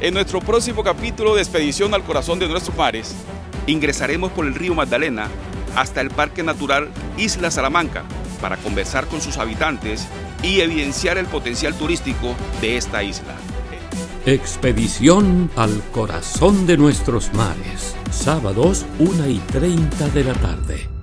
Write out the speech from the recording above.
En nuestro próximo capítulo de Expedición al Corazón de Nuestros Mares, ingresaremos por el río Magdalena hasta el Parque Natural Isla Salamanca para conversar con sus habitantes y evidenciar el potencial turístico de esta isla. Expedición al corazón de nuestros mares. Sábados 1 y 30 de la tarde.